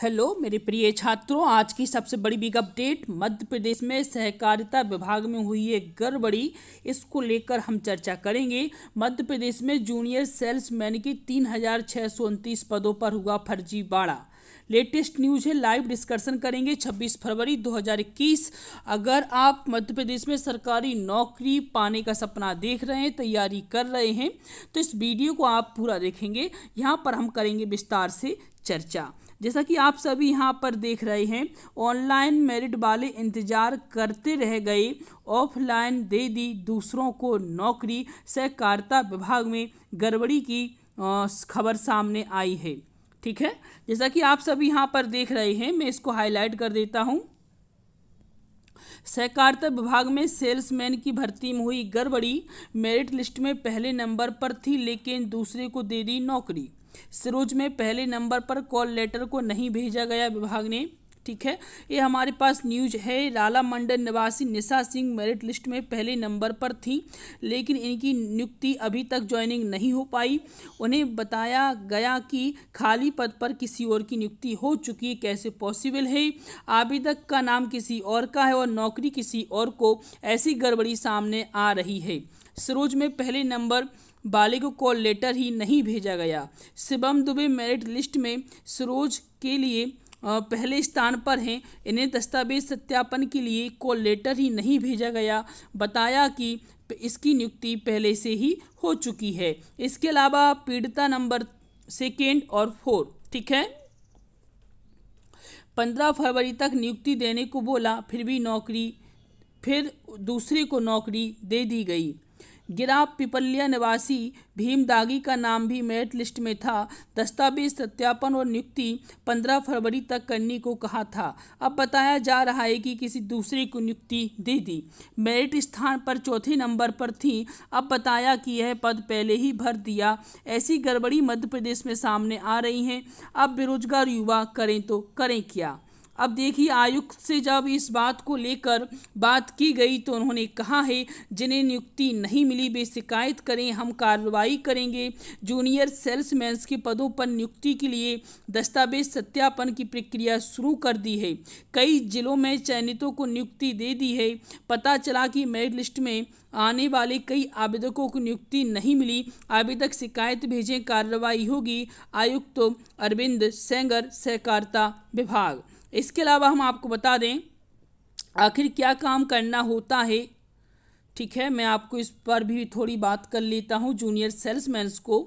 Hello मेरे प्रिय छात्रों, आज की सबसे बड़ी बिग अपडेट मध्य प्रदेश में सहकारिता विभाग में हुई है गड़बड़ी। इसको लेकर हम चर्चा करेंगे। मध्य प्रदेश में जूनियर सेल्समैन की तीन हज़ार छः सौ उनतीस पदों पर हुआ फर्जीवाड़ा। लेटेस्ट न्यूज़ है लाइव डिस्कशन करेंगे 26 फरवरी 2021 अगर आप मध्य प्रदेश में सरकारी नौकरी पाने का सपना देख रहे हैं, तैयारी कर रहे हैं तो इस वीडियो को आप पूरा देखेंगे। यहाँ पर हम करेंगे विस्तार से चर्चा। जैसा कि आप सभी यहाँ पर देख रहे हैं ऑनलाइन मेरिट वाले इंतज़ार करते रह गए ऑफलाइन दे दी दूसरों को नौकरी, सहकारिता विभाग में गड़बड़ी की खबर सामने आई है। ठीक है? जैसा कि आप सभी यहाँ पर देख रहे हैं, मैं इसको हाईलाइट कर देता हूँ। सहकारिता विभाग में सेल्समैन की भर्ती में हुई गड़बड़ी मेरिट लिस्ट में पहले नंबर पर थी, लेकिन दूसरे को दे दी नौकरी। सिरोज में पहले नंबर पर कॉल लेटर को नहीं भेजा गया विभाग ने। ठीक है? ये हमारे पास न्यूज़ है। लाला मंडल निवासी निशा सिंह मेरिट लिस्ट में पहले नंबर पर थी, लेकिन इनकी नियुक्ति अभी तक ज्वाइनिंग नहीं हो पाई। उन्हें बताया गया कि खाली पद पर किसी और की नियुक्ति हो चुकी है। कैसे पॉसिबल है? आवेदक का नाम किसी और का है और नौकरी किसी और को ऐसी गड़बड़ी सामने आ रही है। सरोज में पहले नंबर बाले को लेटर ही नहीं भेजा गया। शिवम दुबे मेरिट लिस्ट में सरोज के लिए पहले स्थान पर हैं। इन्हें दस्तावेज़ सत्यापन के लिए कॉल लेटर ही नहीं भेजा गया। बताया कि इसकी नियुक्ति पहले से ही हो चुकी है। इसके अलावा पीड़िता नंबर सेकेंड और फोर ठीक है? पंद्रह फरवरी तक नियुक्ति देने को बोला, फिर भी नौकरी, फिर दूसरे को नौकरी दे दी गई। गिरा पिपलिया निवासी भीम दागी का नाम भी मेरिट लिस्ट में था। दस्तावेज़, सत्यापन और नियुक्ति 15 फरवरी तक करने को कहा था। अब बताया जा रहा है कि किसी दूसरे को नियुक्ति दे दी। मेरिट स्थान पर चौथे नंबर पर थी। अब बताया कि यह पद पहले ही भर दिया। ऐसी गड़बड़ी मध्य प्रदेश में सामने आ रही है। अब बेरोजगार युवा करें तो करें क्या? अब देखिए, आयुक्त से जब इस बात को लेकर बात की गई तो उन्होंने कहा है, जिन्हें नियुक्ति नहीं मिली, वे शिकायत करें, हम कार्रवाई करेंगे। जूनियर सेल्समैन के पदों पर नियुक्ति के लिए दस्तावेज़ सत्यापन की प्रक्रिया शुरू कर दी है। कई जिलों में चयनितों को नियुक्ति दे दी है। पता चला कि मेरिट लिस्ट में आने वाले कई आवेदकों को नियुक्ति नहीं मिली। आवेदक शिकायत भेजें, कार्रवाई होगी। आयुक्त तो अरविंद सेंगर, सहकारिता विभाग। इसके अलावा हम आपको बता दें, आखिर क्या काम करना होता है? ठीक है, मैं आपको इस पर भी थोड़ी बात कर लेता हूँ जूनियर सेल्समैन्स को।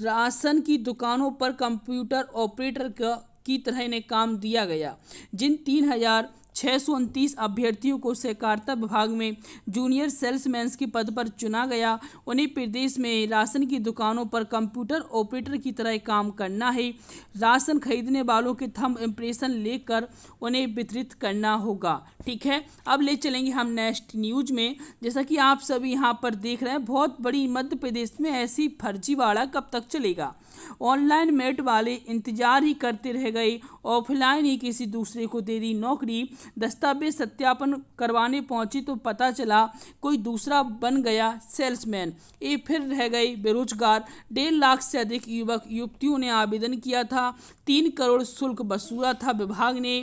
राशन की दुकानों पर कंप्यूटर ऑपरेटर का की तरह इन्हें काम दिया गया। जिन तीन हज़ार छः सौ उनतीस अभ्यर्थियों को सहकारिता विभाग में जूनियर सेल्समैन के पद पर चुना गया। उन्हें प्रदेश में राशन की दुकानों पर कंप्यूटर ऑपरेटर की तरह काम करना है। राशन खरीदने वालों के थम इम्प्रेशन लेकर उन्हें वितरित करना होगा। ठीक है, अब ले चलेंगे हम नेक्स्ट न्यूज़ में। जैसा कि आप सभी यहाँ पर देख रहे हैं, बहुत बड़ी मध्य प्रदेश में ऐसी फर्जीवाड़ा कब तक चलेगा? ऑनलाइन मेट वाले इंतज़ार ही करते रह गए। ऑफलाइन ही किसी दूसरे को दे दी नौकरी। दस्तावेज़ सत्यापन करवाने पहुँची तो पता चला कोई दूसरा बन गया सेल्समैन। ये फिर रह गए बेरोजगार। डेढ़ लाख से अधिक युवक, युवतियों ने आवेदन किया था। तीन करोड़ शुल्क वसूला था विभाग ने।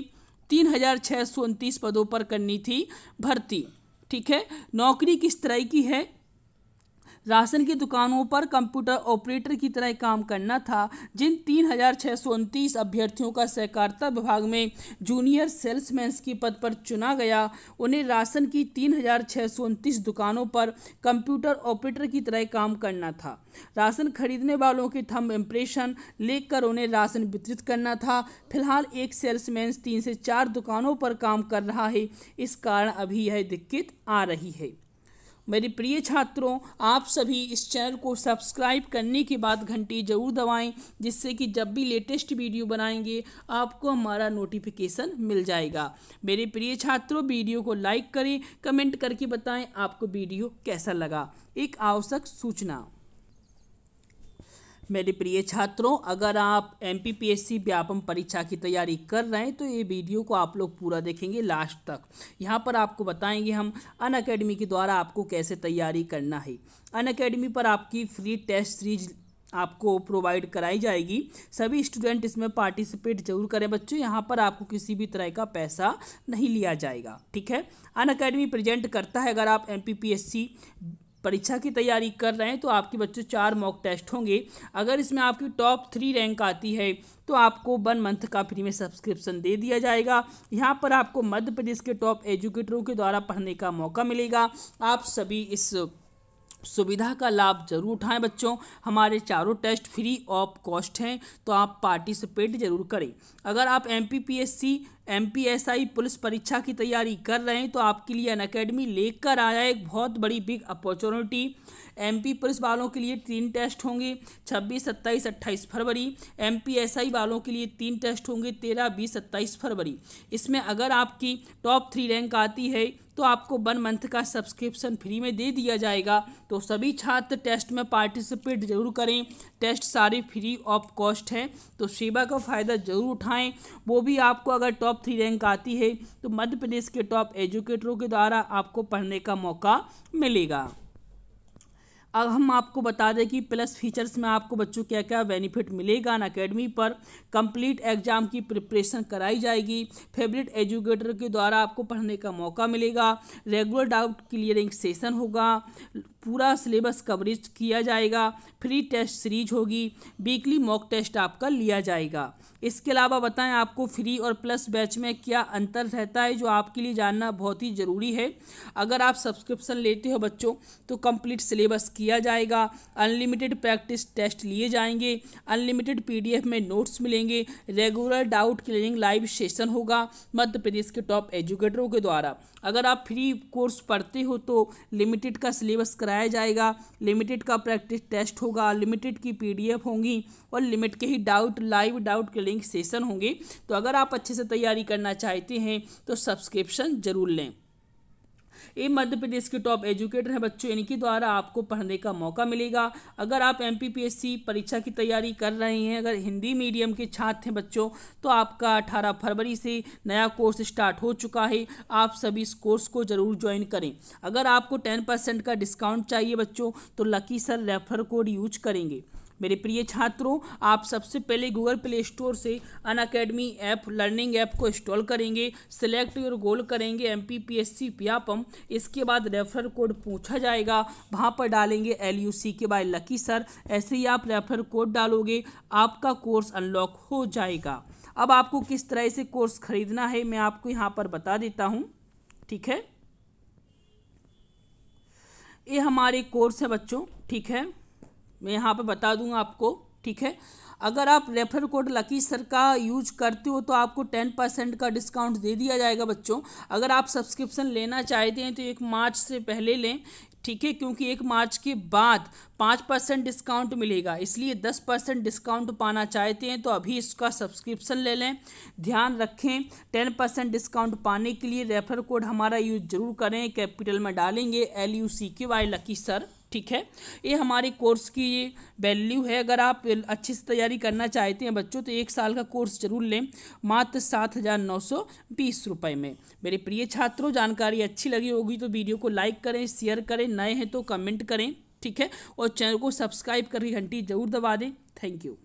तीन हज़ार छः सौ उनतीस पदों पर करनी थी भर्ती। ठीक है? नौकरी किस तरह की है? राशन की दुकानों पर कंप्यूटर ऑपरेटर की तरह काम करना था, जिन तीन हज़ार छः सौ उनतीस अभ्यर्थियों का सहकारिता विभाग में जूनियर सेल्समैन की पद पर चुना गया। उन्हें राशन की तीन हज़ार छः सौ उनतीस दुकानों पर कंप्यूटर ऑपरेटर की तरह काम करना था। राशन खरीदने वालों के थम इम्प्रेशन लेकर उन्हें राशन वितरित करना था। फ़िलहाल एक सेल्समैन तीन से चार दुकानों पर काम कर रहा है। इस कारण अभी यह दिक्कत आ रही है। मेरे प्रिय छात्रों, आप सभी इस चैनल को सब्सक्राइब करने के बाद घंटी ज़रूर दबाएँ, जिससे कि जब भी लेटेस्ट वीडियो बनाएँगे, आपको हमारा नोटिफिकेशन मिल जाएगा। मेरे प्रिय छात्रों, वीडियो को लाइक करें कमेंट करके बताएँ आपको वीडियो कैसा लगा। एक आवश्यक सूचना। मेरे प्रिय छात्रों, अगर आप M P P S C Vyapam परीक्षा की तैयारी कर रहे हैं तो ये वीडियो को आप लोग पूरा देखेंगे लास्ट तक। यहाँ पर आपको बताएँगे हम अन अकेडमी के द्वारा आपको कैसे तैयारी करना है। अन अकेडमी पर आपकी फ्री टेस्ट सीरीज़ आपको प्रोवाइड कराई जाएगी। सभी स्टूडेंट इसमें पार्टिसिपेट ज़रूर करें बच्चों, यहाँ पर आपको किसी भी तरह का पैसा नहीं लिया जाएगा, ठीक है? अन अकेडमी प्रेजेंट करता है अगर आप एमपीपीएससी परीक्षा की तैयारी कर रहे हैं तो आपके बच्चों चार मॉक टेस्ट होंगे। अगर इसमें आपकी टॉप थ्री रैंक आती है तो आपको वन मंथ का फ्री में सब्सक्रिप्शन दे दिया जाएगा। यहाँ पर आपको मध्य प्रदेश के टॉप एजुकेटरों के द्वारा पढ़ने का मौका मिलेगा। आप सभी इस सुविधा का लाभ ज़रूर उठाएँ बच्चों। हमारे चारों टेस्ट फ्री ऑफ़ कॉस्ट हैं तो आप पार्टिसिपेट ज़रूर करें। अगर आप M P P S C M P S I police परीक्षा की तैयारी कर रहे हैं तो आपके लिए अन अकेडमी लेकर आया एक बहुत बड़ी बिग अपॉर्चुनिटी एमपी पुलिस वालों के लिए तीन टेस्ट होंगे 26, सत्ताईस अट्ठाईस फरवरी। एमपीएसआई वालों के लिए तीन टेस्ट होंगे तेरह बीस सत्ताईस फरवरी। इसमें अगर आपकी टॉप थ्री रैंक आती है तो आपको वन मंथ का सब्सक्रिप्शन फ्री में दे दिया जाएगा। तो सभी छात्र टेस्ट में पार्टिसिपेट ज़रूर करें। टेस्ट सारे फ्री ऑफ़ कॉस्ट हैं तो सेवा का फ़ायदा ज़रूर उठाएँ। वो भी आपको अगर टॉप थ्री रैंक आती है तो मध्य प्रदेश के टॉप एजुकेटरों के द्वारा आपको पढ़ने का मौका मिलेगा। अब हम आपको बता दें कि प्लस फीचर्स में आपको बच्चों क्या क्या बेनिफिट मिलेगा, अन अकेडमी पर कंप्लीट एग्ज़ाम की प्रिपरेशन कराई जाएगी फेवरेट एजुकेटर के द्वारा आपको पढ़ने का मौका मिलेगा रेगुलर डाउट क्लियरिंग सेशन होगा पूरा सिलेबस कवरेज किया जाएगा। फ्री टेस्ट सीरीज़ होगी, वीकली मॉक टेस्ट आपका लिया जाएगा। इसके अलावा बताएँ आपको फ्री और प्लस बैच में क्या अंतर रहता है, जो आपके लिए जानना बहुत ही ज़रूरी है। अगर आप सब्सक्रिप्शन लेते हो बच्चों तो कंप्लीट सिलेबस किया जाएगा। अनलिमिटेड प्रैक्टिस टेस्ट लिए जाएँगे। अनलिमिटेड पीडीएफ में नोट्स मिलेंगे। Regular doubt clearing live session होगा। मध्य प्रदेश के टॉप एजुकेटरों के द्वारा। अगर आप फ्री कोर्स पढ़ते हो तो लिमिटेड का सिलेबस कराया जाएगा। लिमिटेड का प्रैक्टिस टेस्ट होगा लिमिटेड की पीडीएफ होंगी और लिमिट के ही डाउट लाइव डाउट के लिंक सेशन होंगे। तो अगर आप अच्छे से तैयारी करना चाहते हैं तो सब्सक्रिप्शन ज़रूर लें। ये मध्य प्रदेश के टॉप एजुकेटर हैं बच्चों, इनके द्वारा आपको पढ़ने का मौका मिलेगा। अगर आप एमपीपीएससी परीक्षा की तैयारी कर रहे हैं, अगर हिंदी मीडियम के छात्र हैं बच्चों तो आपका अठारह फरवरी से नया कोर्स स्टार्ट हो चुका है। आप सभी इस कोर्स को ज़रूर ज्वाइन करें। अगर आपको टेन परसेंट का डिस्काउंट चाहिए बच्चों तो Lucky sir refer code use करेंगे। मेरे प्रिय छात्रों, आप सबसे पहले गूगल प्ले स्टोर से Unacademy app learning app को इंस्टॉल करेंगे सिलेक्ट योर गोल करेंगे M P P S C Vyapam इसके बाद रेफर कोड पूछा जाएगा। वहाँ पर डालेंगे एल यू सी के बाय लकी सर ऐसे ही आप रेफर कोड डालोगे, आपका कोर्स अनलॉक हो जाएगा। अब आपको किस तरह से कोर्स खरीदना है, मैं आपको यहाँ पर बता देता हूँ। ठीक है? ये हमारे कोर्स है बच्चों, ठीक है? मैं यहाँ पे बता दूँगा आपको, ठीक है? अगर आप रेफर कोड लकी सर का यूज़ करते हो तो आपको टेन परसेंट का डिस्काउंट दे दिया जाएगा बच्चों। अगर आप सब्सक्रिप्शन लेना चाहते हैं तो एक मार्च से पहले लें, ठीक है? क्योंकि एक मार्च के बाद पाँच परसेंट डिस्काउंट मिलेगा। इसलिए दस परसेंट डिस्काउंट पाना चाहते हैं तो अभी इसका सब्सक्रिप्शन ले लें। ध्यान रखें टेन परसेंट डिस्काउंट पाने के लिए रेफर कोड हमारा यूज़ ज़रूर करें। कैपिटल में डालेंगे एल यू सी के वाई लकी सर ठीक है? ये हमारे कोर्स की वैल्यू है। अगर आप अच्छे से तैयारी करना चाहते हैं बच्चों तो एक साल का कोर्स ज़रूर लें, मात्र सात हज़ार नौ सौ बीस रुपये में। मेरे प्रिय छात्रों, जानकारी अच्छी लगी होगी तो वीडियो को लाइक करें शेयर करें, नए हैं तो कमेंट करें, ठीक है? और चैनल को सब्सक्राइब करके घंटी ज़रूर दबा दें। Thank you